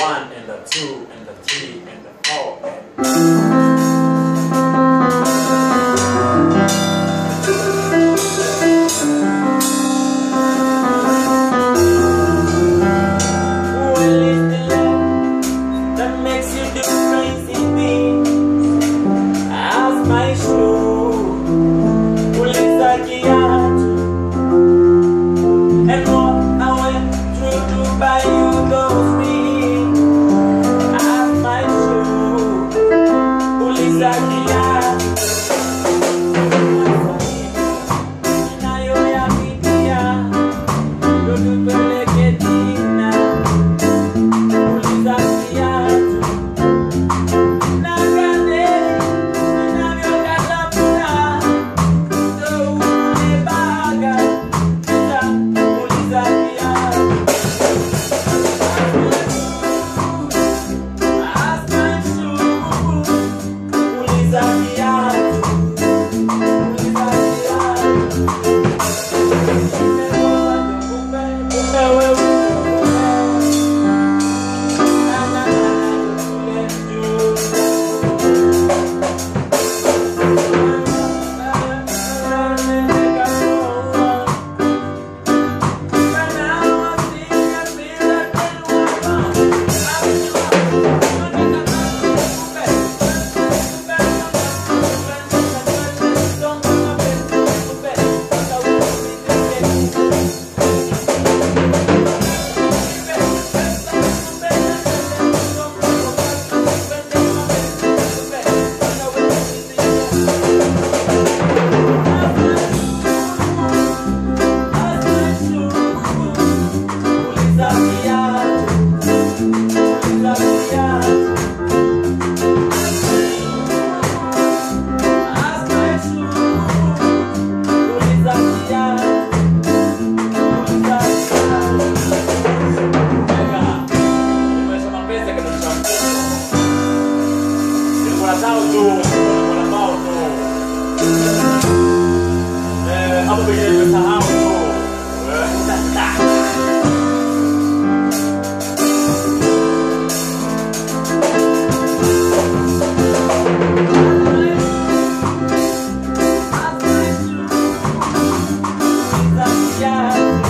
one and the two and the three and the four and good. Ronaldo, Ronaldo. É, I'll be with Ronaldo. É. Yeah.